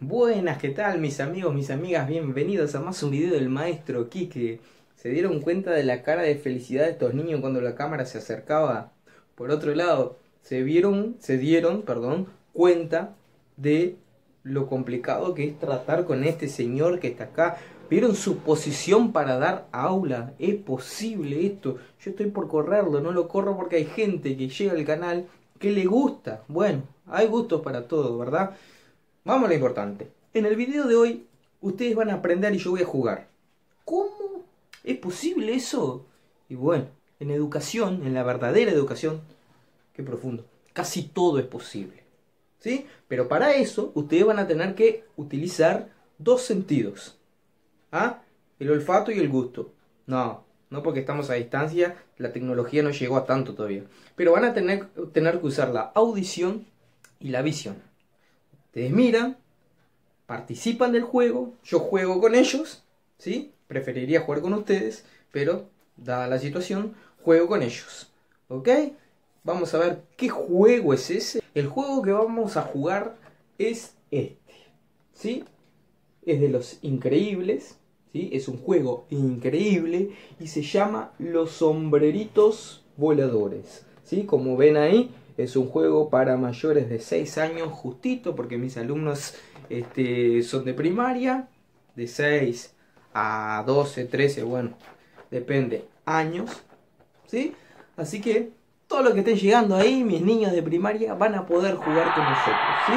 Buenas, ¿qué tal mis amigos, mis amigas? Bienvenidos a más un video del maestro Kike. ¿Se dieron cuenta de la cara de felicidad de estos niños cuando la cámara se acercaba? Por otro lado, se vieron, se dieron, perdón, cuenta de lo complicado que es tratar con este señor que está acá. ¿Vieron su posición para dar aula? ¿Es posible esto? Yo estoy por correrlo, no lo corro porque hay gente que llega al canal que le gusta. Bueno, hay gustos para todo, ¿verdad? Vamos a lo importante. En el video de hoy, ustedes van a aprender y yo voy a jugar. ¿Cómo? ¿Es posible eso? Y bueno, en educación, en la verdadera educación, qué profundo, casi todo es posible. ¿Sí? Pero para eso, ustedes van a tener que utilizar dos sentidos. ¿Ah? El olfato y el gusto. No, no porque estamos a distancia, la tecnología no llegó a tanto todavía. Pero van a tener, que usar la audición y la visión. Ustedes miran, participan del juego, yo juego con ellos, ¿sí? Preferiría jugar con ustedes, pero dada la situación, juego con ellos, ¿ok? Vamos a ver qué juego es ese. El juego que vamos a jugar es este, ¿sí? Es de los increíbles, ¿sí? Es un juego increíble y se llama Los sombreritos voladores, ¿sí? Como ven ahí, es un juego para mayores de 6 años justito, porque mis alumnos este, son de primaria, de 6 a 12, 13, bueno, depende, años, ¿sí? Así que todos los que estén llegando ahí, mis niños de primaria, van a poder jugar con nosotros, ¿sí?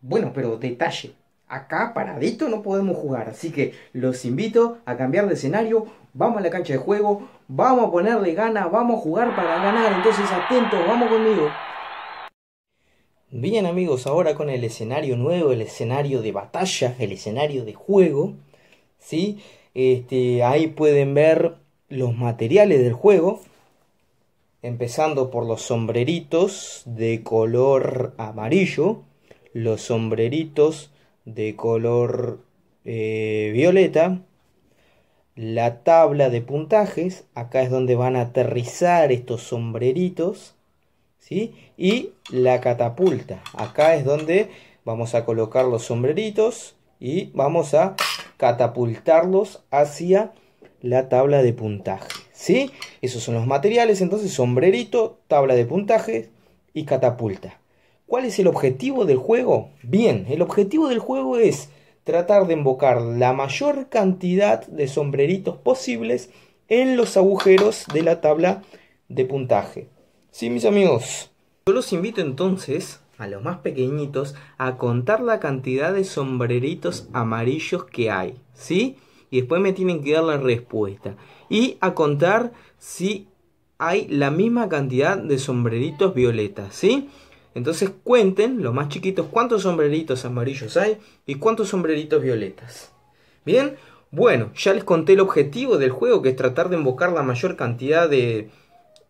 Bueno, pero detalle, acá paradito no podemos jugar, así que los invito a cambiar de escenario, vamos a la cancha de juego, vamos a ponerle ganas, vamos a jugar para ganar, entonces atentos, vamos conmigo. Bien amigos, ahora con el escenario nuevo, el escenario de batalla, el escenario de juego, ¿sí? Este, ahí pueden ver los materiales del juego, empezando por los sombreritos de color amarillo, los sombreritos de color eh, violeta, la tabla de puntajes, acá es donde van a aterrizar estos sombreritos, ¿sí? Y la catapulta, acá es donde vamos a colocar los sombreritos y vamos a catapultarlos hacia la tabla de puntaje, ¿sí? Esos son los materiales, entonces sombrerito, tabla de puntajes y catapulta. ¿Cuál es el objetivo del juego? Bien, el objetivo del juego es tratar de invocar la mayor cantidad de sombreritos posibles en los agujeros de la tabla de puntaje. Sí, mis amigos. Yo los invito entonces a los más pequeñitos a contar la cantidad de sombreritos amarillos que hay, ¿sí? Y después me tienen que dar la respuesta. Y a contar si hay la misma cantidad de sombreritos violetas, ¿sí? Entonces cuenten, los más chiquitos, cuántos sombreritos amarillos hay y cuántos sombreritos violetas. Bien, bueno, ya les conté el objetivo del juego, que es tratar de invocar la mayor cantidad de,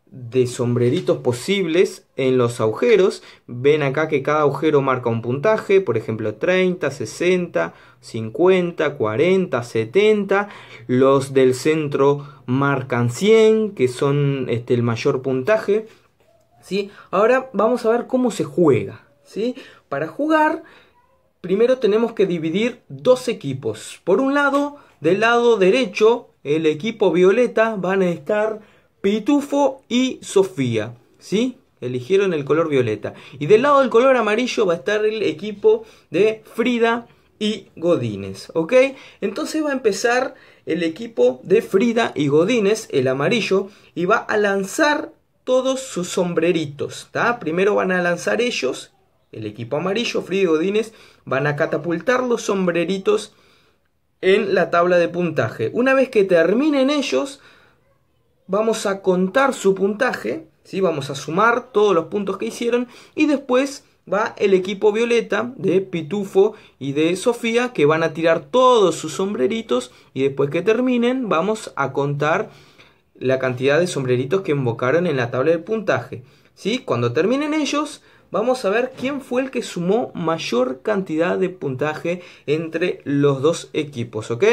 de sombreritos posibles en los agujeros. Ven acá que cada agujero marca un puntaje, por ejemplo 30, 60, 50, 40, 70. Los del centro marcan 100, que son este, el mayor puntaje. Ahora vamos a ver cómo se juega, ¿sí? Para jugar, primero tenemos que dividir dos equipos. Por un lado, del lado derecho, el equipo violeta van a estar Pitufo y Sofía, ¿sí? Eligieron el color violeta. Y del lado del color amarillo va a estar el equipo de Frida y Godínez, ¿ok? Entonces va a empezar el equipo de Frida y Godínez, el amarillo, y va a lanzar todos sus sombreritos. Primero van a lanzar ellos, el equipo amarillo, Frida y Godínez, van a catapultar los sombreritos en la tabla de puntaje. Una vez que terminen ellos, vamos a contar su puntaje, ¿sí? vamos a sumar todos los puntos que hicieron y después va el equipo violeta de Pitufo y de Sofía que van a tirar todos sus sombreritos y después que terminen vamos a contar la cantidad de sombreritos que invocaron en la tabla de puntaje. ¿sí? Cuando terminen ellos, vamos a ver quién fue el que sumó mayor cantidad de puntaje entre los dos equipos, ¿ok?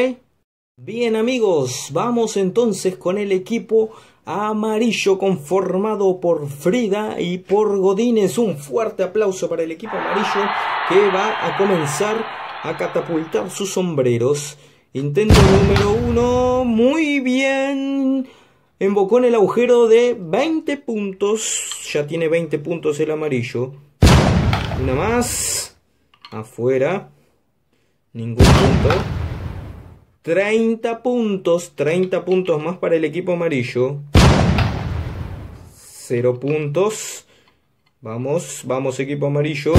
Bien amigos, vamos entonces con el equipo amarillo conformado por Frida y por Godínez. Un fuerte aplauso para el equipo amarillo que va a comenzar a catapultar sus sombreros. Intento número uno, muy bien. Embocó en el agujero de 20 puntos. Ya tiene 20 puntos el amarillo. Una más. Afuera. Ningún punto. 30 puntos, 30 puntos más para el equipo amarillo. 0 puntos. Vamos, vamos equipo amarillo.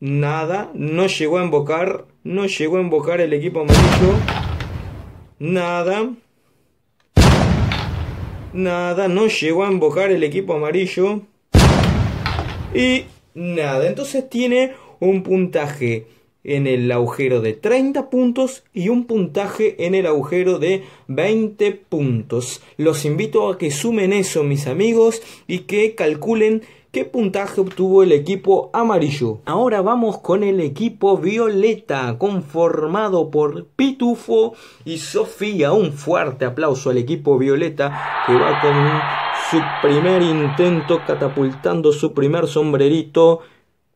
Nada, no llegó a invocar, no llegó a invocar el equipo amarillo. Nada. Nada, no llegó a invocar el equipo amarillo. Y nada, entonces tiene un puntaje en el agujero de 30 puntos y un puntaje en el agujero de 20 puntos. Los invito a que sumen eso, mis amigos, y que calculen qué puntaje obtuvo el equipo amarillo. Ahora vamos con el equipo violeta, conformado por Pitufo y Sofía. Un fuerte aplauso al equipo violeta que va con su primer intento catapultando su primer sombrerito.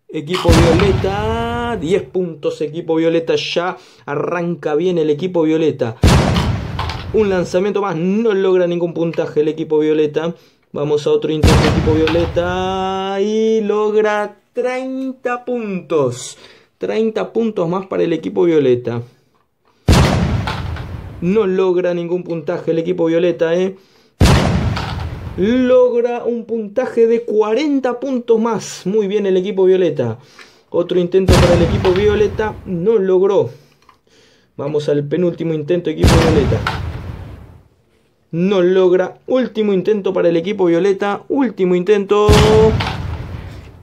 Equipo violeta 10 puntos equipo violeta, ya arranca bien el equipo violeta. Un lanzamiento más, no logra ningún puntaje el equipo violeta. Vamos a otro intento equipo violeta y logra 30 puntos. 30 puntos más para el equipo violeta. No logra ningún puntaje el equipo violeta, ¿eh? Logra un puntaje de 40 puntos más. Muy bien el equipo violeta. Otro intento para el equipo violeta no logró. Vamos al penúltimo intento equipo violeta. No logra. Último intento para el equipo violeta. Último intento.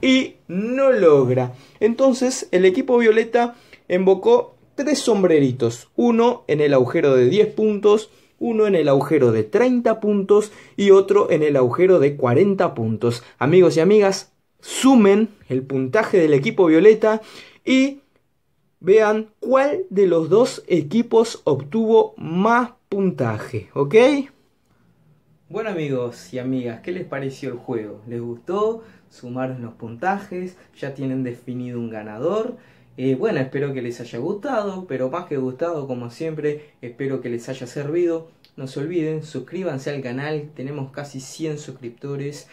Y no logra. Entonces el equipo violeta invocó tres sombreritos. Uno en el agujero de 10 puntos. Uno en el agujero de 30 puntos. Y otro en el agujero de 40 puntos. Amigos y amigas, sumen el puntaje del equipo violeta y vean cuál de los dos equipos obtuvo más puntaje, ¿ok? Bueno amigos y amigas, ¿qué les pareció el juego? ¿Les gustó? ¿Sumaron los puntajes? ¿Ya tienen definido un ganador? Eh, bueno, espero que les haya gustado, pero más que gustado, como siempre, espero que les haya servido. No se olviden, suscríbanse al canal, tenemos casi 100 suscriptores.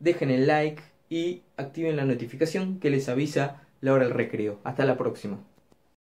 Dejen el like, y activen la notificación que les avisa la hora del recreo. Hasta la próxima.